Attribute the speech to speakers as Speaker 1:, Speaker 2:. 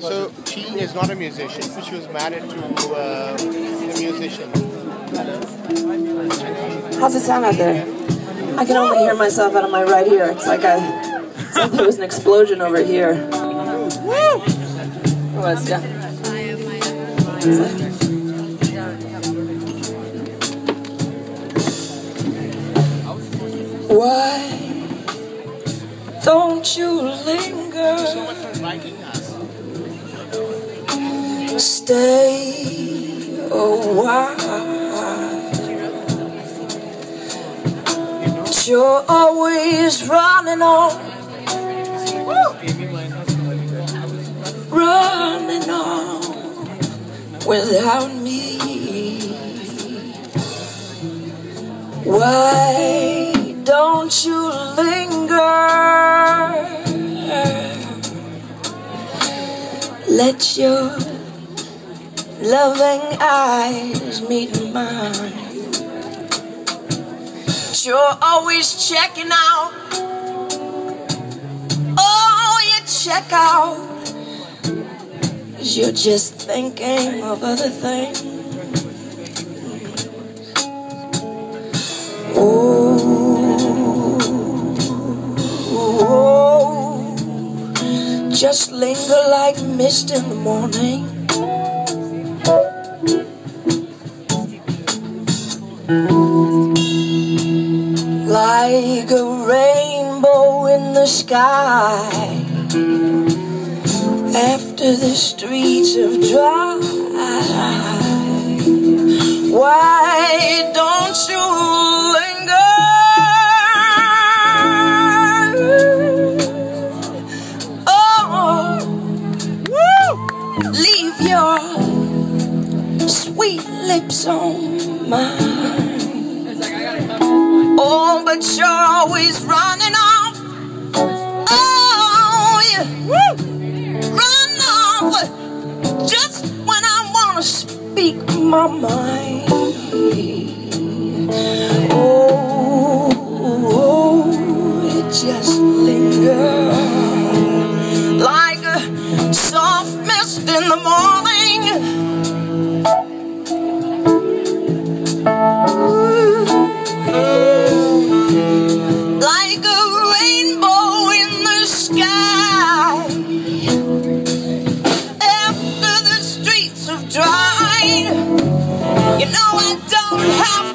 Speaker 1: So she is not a musician, she was married to uh, a musician.
Speaker 2: How's it sound out there? I can only hear myself out of my right ear. It's like a, it's like there was an explosion over here. It was, yeah. Why don't you linger? Stay a while. You're always running on, running on without me. Why don't you Let your loving eyes meet mine. You're always checking out. Oh, you check out. You're just thinking of other things. Oh, just linger like mist in the morning. Like a rainbow in the sky After the streets have dried mine Oh, but you're always running off. Oh, yeah. Run off just when I want to speak my mind. Oh, You know I don't have